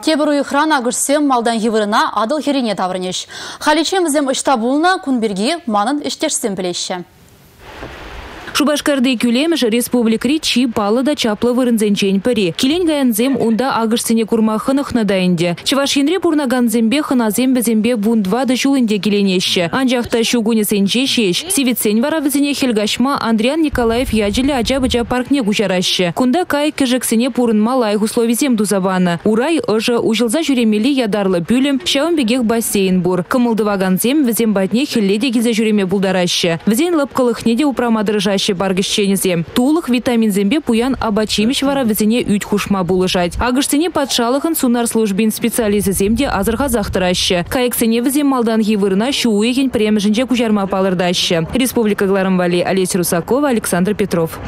Тебір ұйықран ағышсем малдан евіріна адыл херене таврынеш. Халичемізем ұштабулына күнберге манын іштешсен білеші. Шубашкарды күлеміш республикри чи палы да чаплы вырынзенчен піри. Келен гаянзем унда агышсене курмахынық надайынде. Чывашинре пурнаганзембе хыназем бізембе бундва да шулынде келенеші. Анжақта шугуне сенче шеш. Сивитсен вара візіне хелгашма Андриан Николаев яджілі ажа-быжа паркне кучарашы. Кунда кай кіжіксене пурынма лайх условизем дузаваны. Урай ыжы ужылза жүремели ядарлы пүлім, шауын бегех бассейн бур. Кымылдываганзем візем батне хелледе гизе жүреме булдарашы. Візен лапкалықнеде упрамадырыжашы аще баргышченезе. Тулых витамин зембе пуян абачимиш вара візіне үйт хушма булышать. Агыштыне патшалыхын сунар службин специализы земде азырға зақтырашы. Кайыксене візем малдан хивырына шуыйген премжінже кужарма палырдашы. Республика Гларамвали Олеся Русакова, Александр Петров.